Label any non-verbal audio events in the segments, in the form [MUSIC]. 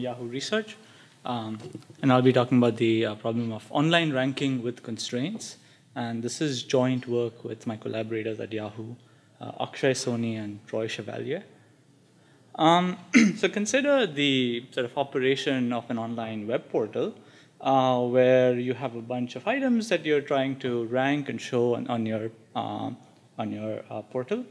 Yahoo Research, um, and I'll be talking about the uh, problem of online ranking with constraints. And this is joint work with my collaborators at Yahoo, uh, Akshay Soni and Troy Chevalier. Um, [CLEARS THROAT] so consider the sort of operation of an online web portal uh, where you have a bunch of items that you're trying to rank and show on, on your, uh, on your uh, portal.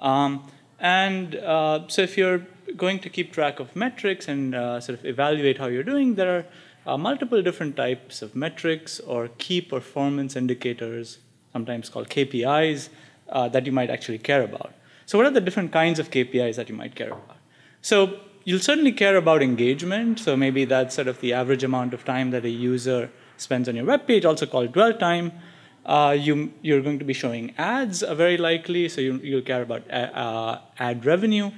Um, and uh, so if you're going to keep track of metrics and uh, sort of evaluate how you're doing, there are uh, multiple different types of metrics or key performance indicators, sometimes called KPIs, uh, that you might actually care about. So what are the different kinds of KPIs that you might care about? So you'll certainly care about engagement. So maybe that's sort of the average amount of time that a user spends on your web page, also called dwell time. Uh, you, you're going to be showing ads, uh, very likely, so you, you'll care about uh, uh, ad revenue.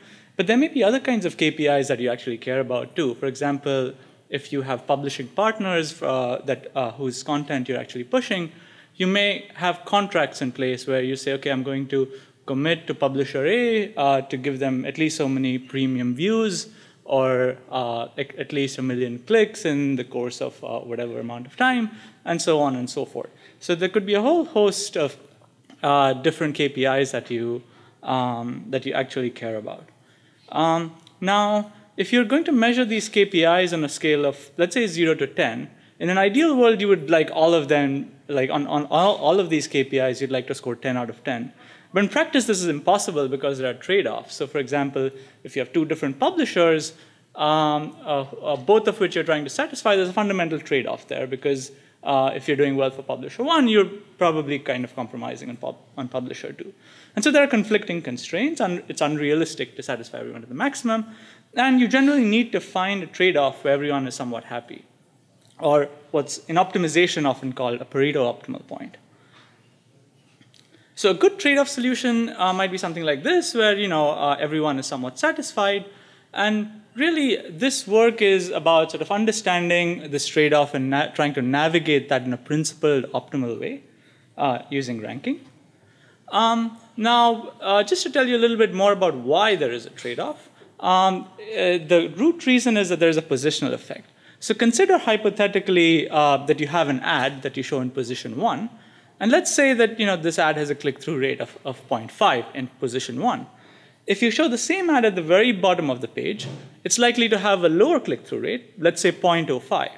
But there may be other kinds of KPIs that you actually care about too. For example, if you have publishing partners uh, that, uh, whose content you're actually pushing, you may have contracts in place where you say, okay, I'm going to commit to publisher A to give them at least so many premium views or uh, at least a million clicks in the course of uh, whatever amount of time, and so on and so forth. So there could be a whole host of uh, different KPIs that you, um, that you actually care about. Um, now, if you're going to measure these KPIs on a scale of, let's say, 0 to 10, in an ideal world, you would like all of them, like on, on all, all of these KPIs, you'd like to score 10 out of 10. But in practice, this is impossible because there are trade-offs. So for example, if you have two different publishers, um, uh, uh, both of which you're trying to satisfy, there's a fundamental trade-off there because uh, if you're doing well for publisher one, you're probably kind of compromising on, pub on publisher two. And so there are conflicting constraints, and it's unrealistic to satisfy everyone to the maximum. And you generally need to find a trade-off where everyone is somewhat happy, or what's in optimization often called a Pareto optimal point. So a good trade-off solution uh, might be something like this, where you know uh, everyone is somewhat satisfied, and really this work is about sort of understanding this trade-off and trying to navigate that in a principled, optimal way uh, using ranking. Um, now, uh, just to tell you a little bit more about why there is a trade-off, um, uh, the root reason is that there is a positional effect. So consider hypothetically uh, that you have an ad that you show in position one, and let's say that you know, this ad has a click-through rate of, of 0.5 in position one. If you show the same ad at the very bottom of the page, it's likely to have a lower click-through rate, let's say 0.05.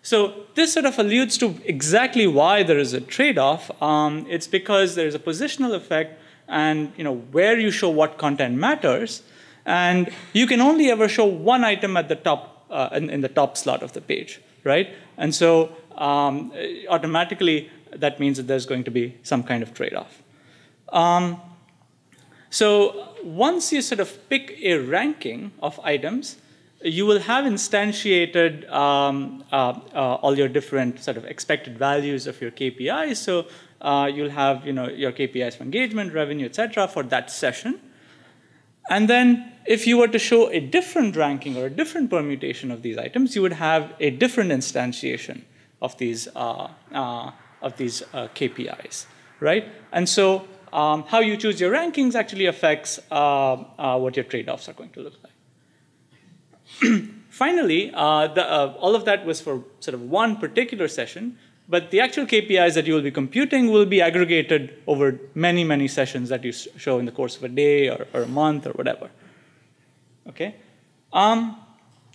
So this sort of alludes to exactly why there is a trade-off. Um, it's because there's a positional effect and you know, where you show what content matters. And you can only ever show one item at the top, uh, in, in, the top slot of the page, right? And so um, automatically that means that there's going to be some kind of trade-off. Um, so once you sort of pick a ranking of items, you will have instantiated um, uh, uh, all your different sort of expected values of your KPIs. So uh, you'll have you know, your KPIs for engagement, revenue, et cetera, for that session. And then if you were to show a different ranking or a different permutation of these items, you would have a different instantiation of these uh, uh, of these uh, KPIs, right? And so um, how you choose your rankings actually affects what your trade-offs are going to look like. [CLEARS THROAT] Finally, uh, the, uh, all of that was for sort of one particular session, but the actual KPIs that you will be computing will be aggregated over many, many sessions that you show in the course of a day or, or a month or whatever. Okay? Um,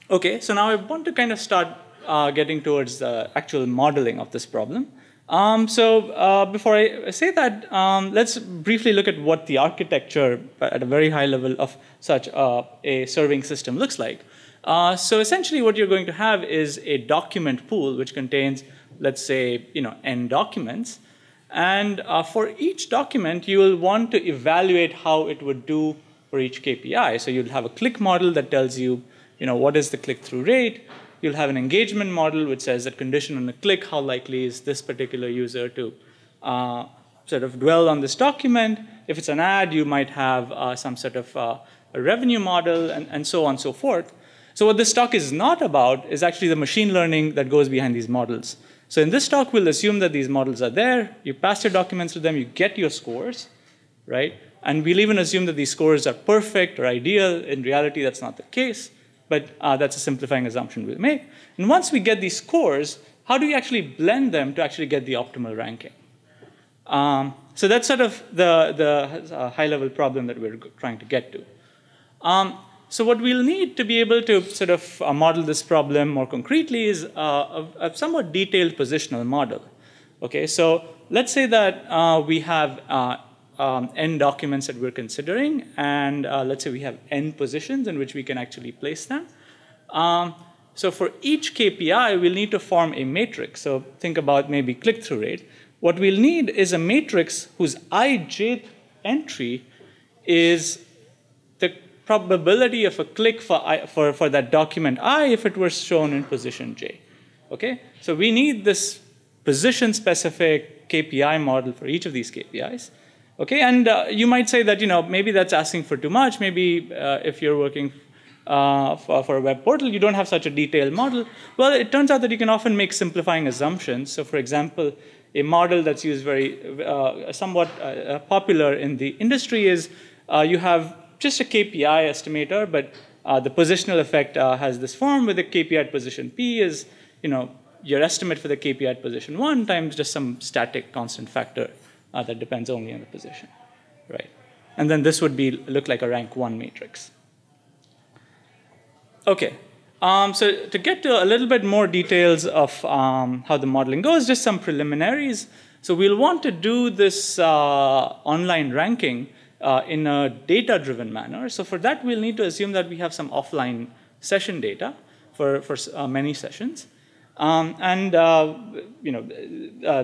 okay, so now I want to kind of start uh, getting towards the actual modeling of this problem. Um, so uh, before I say that, um, let's briefly look at what the architecture at a very high level of such uh, a serving system looks like. Uh, so essentially what you're going to have is a document pool which contains, let's say, you know, n documents. And uh, for each document, you will want to evaluate how it would do for each KPI. So you'll have a click model that tells you, you know, what is the click-through rate, You'll have an engagement model which says that condition on a click, how likely is this particular user to uh, sort of dwell on this document. If it's an ad, you might have uh, some sort of uh, a revenue model and, and so on and so forth. So what this talk is not about is actually the machine learning that goes behind these models. So in this talk, we'll assume that these models are there. You pass your documents to them, you get your scores, right? And we'll even assume that these scores are perfect or ideal. In reality, that's not the case. but uh, that's a simplifying assumption we'll make. And once we get these scores, how do we actually blend them to actually get the optimal ranking? Um, so that's sort of the, the uh, high-level problem that we're trying to get to. Um, so what we'll need to be able to sort of uh, model this problem more concretely is uh, a, a, somewhat detailed positional model. Okay, so let's say that uh, we have uh, um, n documents that we're considering, and uh, let's say we have n positions in which we can actually place them. Um, so for each KPI, we'll need to form a matrix. So think about maybe click-through rate. What we'll need is a matrix whose ijth entry is probability of a click for, I, for, for that document i if it were shown in position j. Okay? So we need this position-specific KPI model for each of these KPIs. Okay, and uh, you might say that you know maybe that's asking for too much. Maybe uh, if you're working uh, for, for, a web portal, you don't have such a detailed model. Well, it turns out that you can often make simplifying assumptions. So, for example, a model that's used very uh, somewhat uh, popular in the industry is uh, you have just a KPI estimator, but the positional effect has this form where the KPI at position p is you know your estimate for the KPI at position one times just some static constant factor uh, that depends only on the position, right? And then this would be look like a rank one matrix. Okay, um, so to get to a little bit more details of um, how the modeling goes, just some preliminaries. So we'll want to do this uh, online ranking uh, in a data-driven manner. So for that, we'll need to assume that we have some offline session data for, for uh, many sessions. Um, and, uh, you know, uh,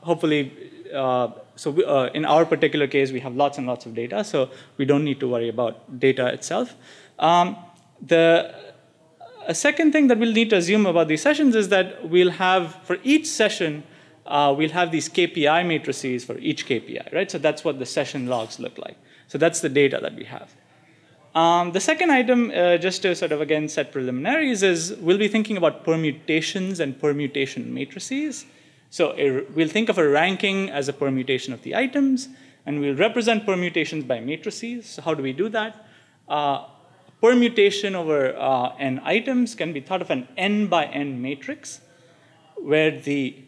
hopefully uh, so we, uh, in our particular case, we have lots and lots of data, so we don't need to worry about data itself. Um, the a second thing that we'll need to assume about these sessions is that we'll have, for each session, uh, we'll have these KPI matrices for each KPI, right? So that's what the session logs look like. So that's the data that we have. Um, the second item, uh, just to sort of again set preliminaries, is we'll be thinking about permutations and permutation matrices. So a, we'll think of a ranking as a permutation of the items, and we'll represent permutations by matrices. So how do we do that? Uh, permutation over uh, n items can be thought of an n by n matrix, where the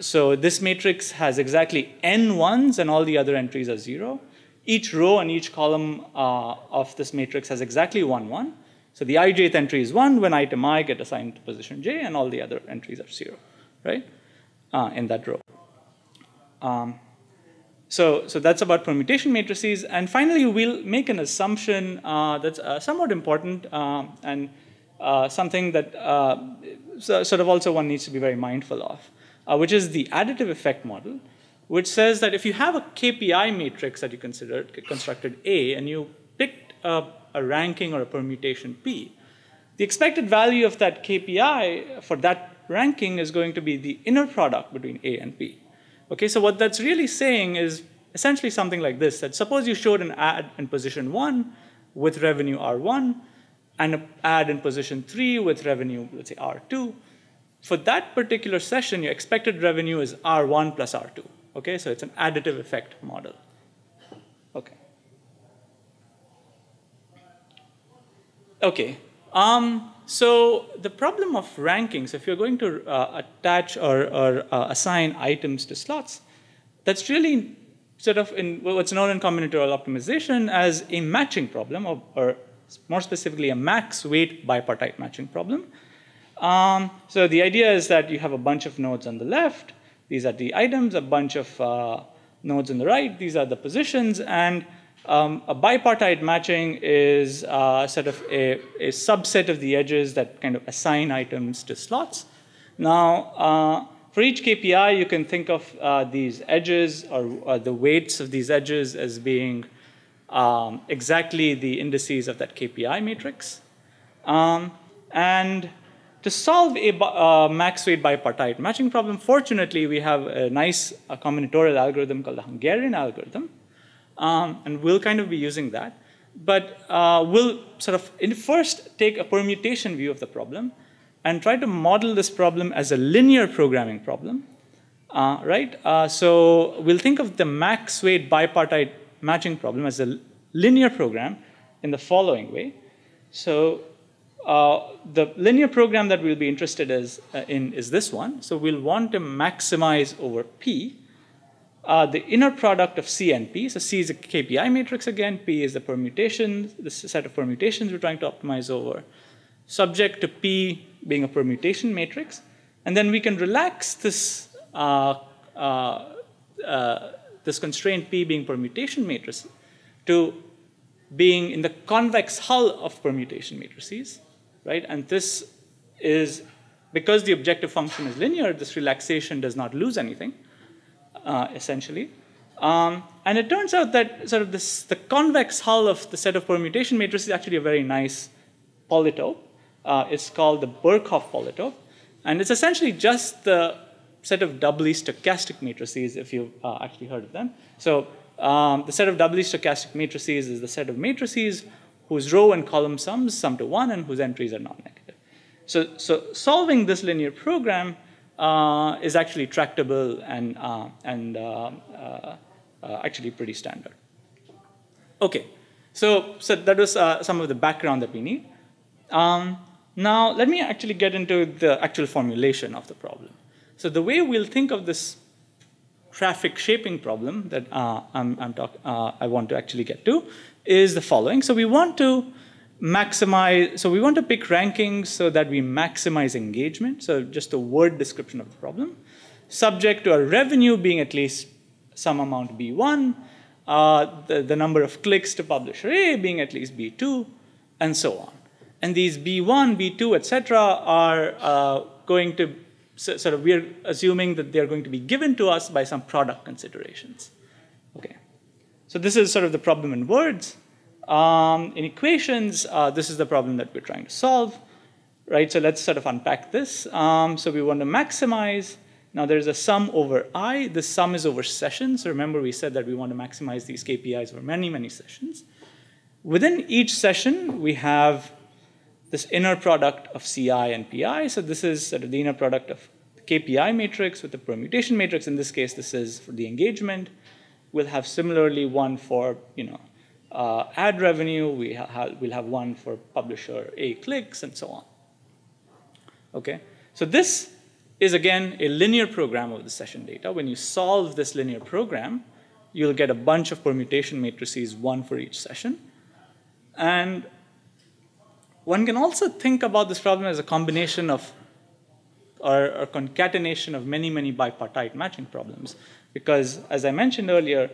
so this matrix has exactly n ones and all the other entries are zero. Each row and each column uh, of this matrix has exactly one one. So the ijth entry is one when item i get assigned to position j and all the other entries are zero, right? uh, in that row. Um, so, so that's about permutation matrices. And finally, we'll make an assumption uh, that's uh, somewhat important um, and uh, something that uh, so, sort of also one needs to be very mindful of, uh, which is the additive effect model, which says that if you have a KPI matrix that you considered constructed A and you picked a, a ranking or a permutation P, the expected value of that KPI for that ranking is going to be the inner product between A and P. Okay, so what that's really saying is essentially something like this, that suppose you showed an ad in position one with revenue R1 and an ad in position three with revenue, let's say R2. For that particular session, your expected revenue is R1 plus R2. Okay, so it's an additive effect model. Okay. Okay. Um, so the problem of rankings, if you're going to uh, attach or, or uh, assign items to slots, that's really sort of in what's known in combinatorial optimization as a matching problem, or, or more specifically, a max weight bipartite matching problem. Um, so the idea is that you have a bunch of nodes on the left. These are the items, a bunch of uh, nodes on the right. These are the positions. And um, a bipartite matching is uh, sort of a, a, subset of the edges that kind of assign items to slots. Now, uh, for each KPI, you can think of uh, these edges or, or, the weights of these edges as being um, exactly the indices of that KPI matrix. Um, and to solve a uh, max weight bipartite matching problem, fortunately, we have a nice combinatorial algorithm called the Hungarian algorithm um, and we'll kind of be using that. But uh, we'll sort of first take a permutation view of the problem and try to model this problem as a linear programming problem, uh, right? Uh, so we'll think of the max weight bipartite matching problem as a linear program in the following way. So uh, the linear program that we'll be interested is, uh, in is this one. So we'll want to maximize over P uh, the inner product of C and P. So C is a KPI matrix again, P is the permutation, the set of permutations we're trying to optimize over, subject to P being a permutation matrix. And then we can relax this, uh, uh, this constraint P being permutation matrix to being in the convex hull of permutation matrices, right? And this is, because the objective function is linear, this relaxation does not lose anything, uh, essentially. Um, and it turns out that sort of this, the convex hull of the set of permutation matrices is actually a very nice polytope. Uh, it's called the Birkhoff polytope. And it's essentially just the set of doubly stochastic matrices, if you've uh, actually heard of them. So um, the set of doubly stochastic matrices is the set of matrices whose row and column sums sum to 1 and whose entries are non-negative. So, so solving this linear program uh, is actually tractable and, uh, and uh, uh, uh actually pretty standard. Okay, so, so that was uh, some of the background that we need. Um, now, let me actually get into the actual formulation of the problem. So the way we'll think of this traffic shaping problem that uh, I'm, I'm talk, uh, I want to actually get to is the following. So we want to maximize, so we want to pick rankings so that we maximize engagement. So just a word description of the problem. Subject to a revenue being at least some amount B1, uh, the, the number of clicks to publisher A being at least B2, and so on. And these B1, B2, etc., are uh, going to so, sort of we're assuming that they're going to be given to us by some product considerations. Okay. So this is sort of the problem in words. Um, in equations, uh, this is the problem that we're trying to solve, right? So let's sort of unpack this. Um, so we want to maximize. Now there's a sum over i. The sum is over sessions. So remember we said that we want to maximize these KPIs over many, many sessions. Within each session, we have this inner product of CI and PI. So this is sort of the inner product of the KPI matrix with the permutation matrix. In this case, this is for the engagement. We'll have similarly one for you know uh, ad revenue. We ha we'll have one for publisher A clicks and so on. Okay, so this is again a linear program of the session data. When you solve this linear program, you'll get a bunch of permutation matrices, one for each session. And one can also think about this problem as a combination of or a concatenation of many, many bipartite matching problems. Because as I mentioned earlier,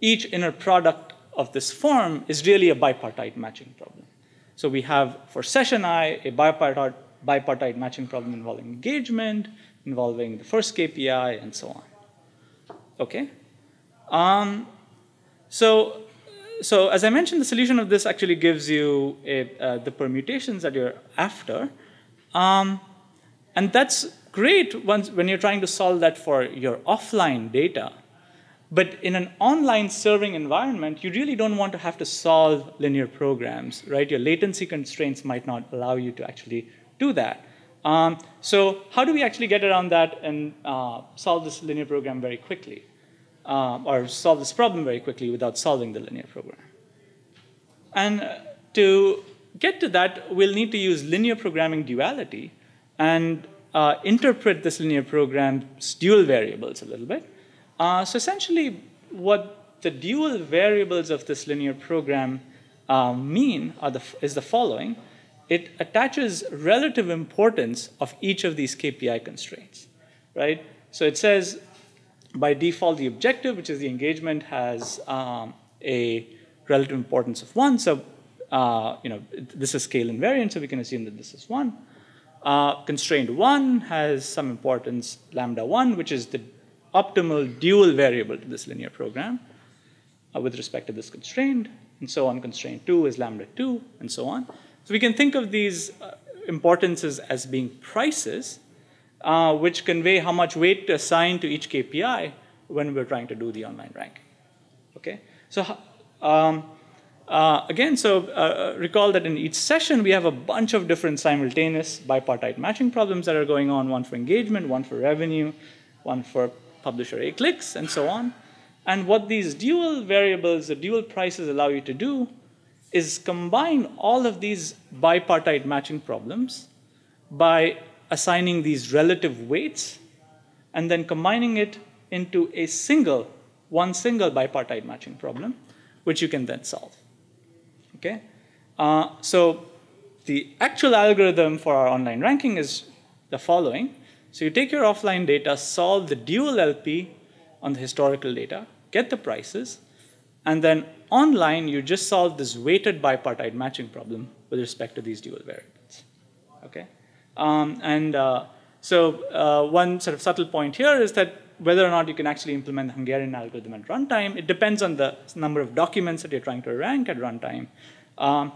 each inner product of this form is really a bipartite matching problem. So we have for session I a bipartite, bipartite matching problem involving engagement, involving the first KPI, and so on. Okay? Um, so so as I mentioned, the solution of this actually gives you a, uh, the permutations that you're after. Um, and that's great once, when you're trying to solve that for your offline data. But in an online serving environment, you really don't want to have to solve linear programs, right? Your latency constraints might not allow you to actually do that. Um, so how do we actually get around that and uh, solve this linear program very quickly? um, or solve this problem very quickly without solving the linear program. And uh, to get to that, we'll need to use linear programming duality and uh, interpret this linear program's dual variables a little bit. Uh, so essentially, what the dual variables of this linear program uh, mean the, is the following. It attaches relative importance of each of these KPI constraints, right? So it says by default, the objective, which is the engagement, has um, a relative importance of one. So, uh, you know, this is scale invariant, so we can assume that this is one. Uh, constraint one has some importance, lambda one, which is the optimal dual variable to this linear program uh, with respect to this constraint. And so on, constraint two is lambda two, and so on. So we can think of these uh, importances as being prices uh, which convey how much weight to assign to each KPI when we're trying to do the online ranking. Okay, so um, uh, again, so uh, recall that in each session we have a bunch of different simultaneous bipartite matching problems that are going on, one for engagement, one for revenue, one for publisher A clicks, and so on. And what these dual variables, the dual prices allow you to do is combine all of these bipartite matching problems by assigning these relative weights and then combining it into a single, one single bipartite matching problem, which you can then solve. Okay? Uh, so the actual algorithm for our online ranking is the following. So you take your offline data, solve the dual LP on the historical data, get the prices, and then online you just solve this weighted bipartite matching problem with respect to these dual variables. Okay? Um, and uh, so uh, one sort of subtle point here is that whether or not you can actually implement the Hungarian algorithm at runtime, it depends on the number of documents that you're trying to rank at runtime. Um,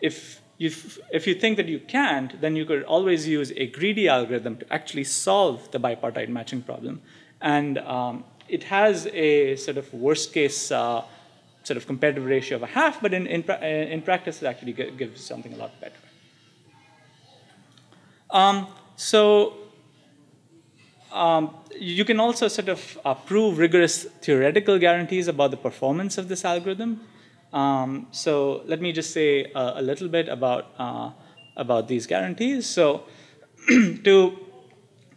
if, you, if you think that you can't, then you could always use a greedy algorithm to actually solve the bipartite matching problem. And um, it has a sort of worst case uh, sort of competitive ratio of a half, but in, in, in practice it actually gives something a lot better. Um, so um, you can also sort of uh, prove rigorous theoretical guarantees about the performance of this algorithm. Um, so let me just say a, a little bit about, uh, about these guarantees. So [CLEARS THROAT] to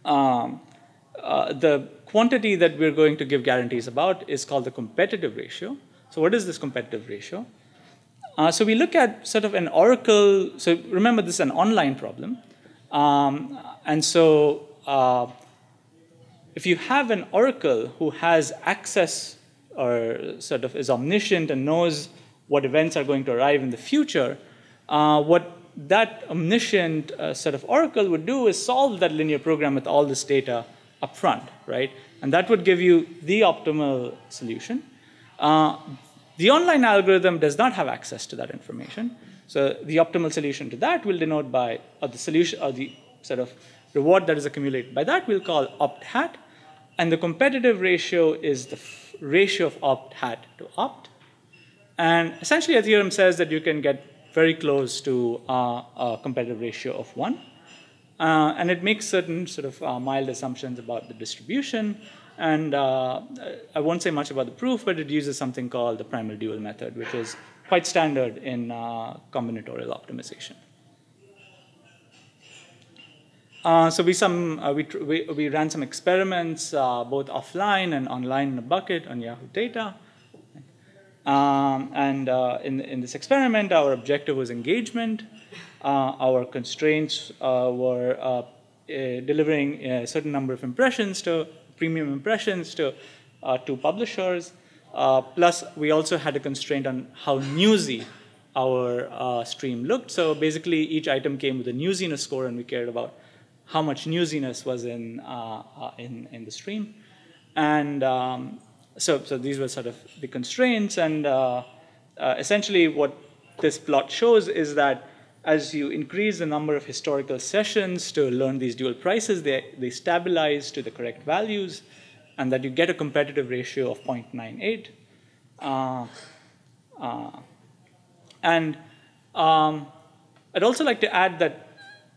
um, uh, the quantity that we're going to give guarantees about is called the competitive ratio. So what is this competitive ratio? Uh, so we look at sort of an oracle. So remember, this is an online problem. Um, and so uh, if you have an oracle who has access or sort of is omniscient and knows what events are going to arrive in the future, uh, what that omniscient uh, sort of oracle would do is solve that linear program with all this data up front, right? And that would give you the optimal solution. Uh, the online algorithm does not have access to that information. So the optimal solution to that will denote by, or the solution, or the sort of reward that is accumulated by that we'll call opt hat. And the competitive ratio is the ratio of opt hat to opt. And essentially, a theorem says that you can get very close to uh, a competitive ratio of one. Uh, and it makes certain sort of uh, mild assumptions about the distribution. And uh, I won't say much about the proof, but it uses something called the primal dual method, which is quite standard in uh, combinatorial optimization. Uh, so we, some, uh, we, we, we, ran some experiments uh, both offline and online in a bucket on Yahoo data. Um, and uh, in, in this experiment, our objective was engagement. our constraints were delivering a certain number of impressions to premium impressions to, uh, to publishers. Uh, plus, we also had a constraint on how newsy our uh, stream looked. So basically, each item came with a newsiness score, and we cared about how much newsiness was in, uh, uh, in, in the stream. And um, so, so these were sort of the constraints. And uh, essentially, what this plot shows is that as you increase the number of historical sessions to learn these dual prices, they, they stabilize to the correct values, and that you get a competitive ratio of 0.98. Uh, uh, and um, I'd also like to add that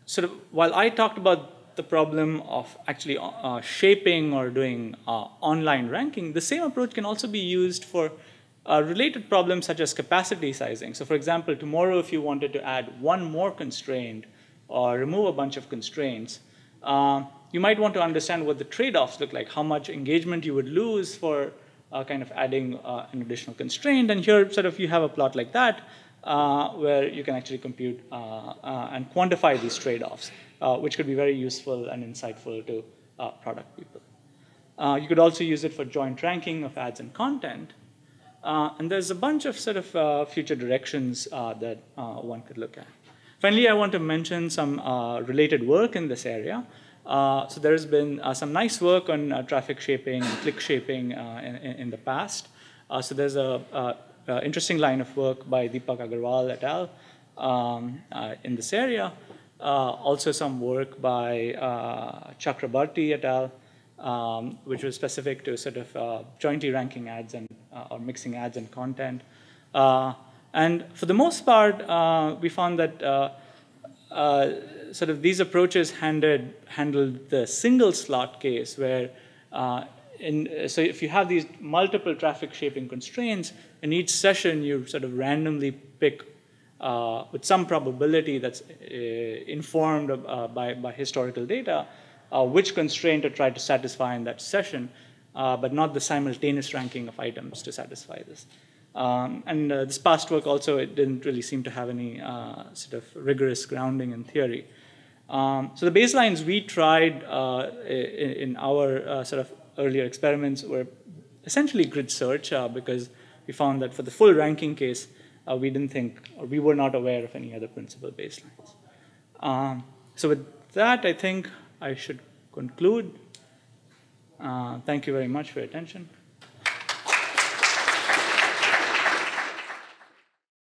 sort of while I talked about the problem of actually uh, shaping or doing uh, online ranking, the same approach can also be used for uh, related problems such as capacity sizing. So for example, tomorrow if you wanted to add one more constraint or remove a bunch of constraints, uh, you might want to understand what the trade-offs look like, how much engagement you would lose for uh, kind of adding uh, an additional constraint. And here sort of you have a plot like that uh, where you can actually compute uh, and quantify these trade-offs, which could be very useful and insightful to product people. you could also use it for joint ranking of ads and content. Uh, and there's a bunch of sort of uh, future directions uh, that uh, one could look at. Finally, I want to mention some uh, related work in this area. Uh, so there's been some nice work on traffic shaping and click shaping in, in, the past. so there's a, a, interesting line of work by Deepak Agarwal et al. Um, in this area. also some work by Chakrabarty et al. Um, which was specific to sort of jointly ranking ads and uh, or mixing ads and content. Uh, and for the most part, uh, we found that sort of these approaches handled, handled the single slot case where in, so if you have these multiple traffic shaping constraints, in each session you sort of randomly pick uh, with some probability that's uh, informed uh, by, by historical data, uh, which constraint to try to satisfy in that session, uh, but not the simultaneous ranking of items to satisfy this. Um, and uh, this past work also, it didn't really seem to have any sort of rigorous grounding in theory. Um, so the baselines we tried in, in, our sort of earlier experiments were essentially grid search because we found that for the full ranking case, uh, we didn't think, or we were not aware of any other principal baselines. Um, so with that, I think I should conclude. Uh, thank you very much for your attention.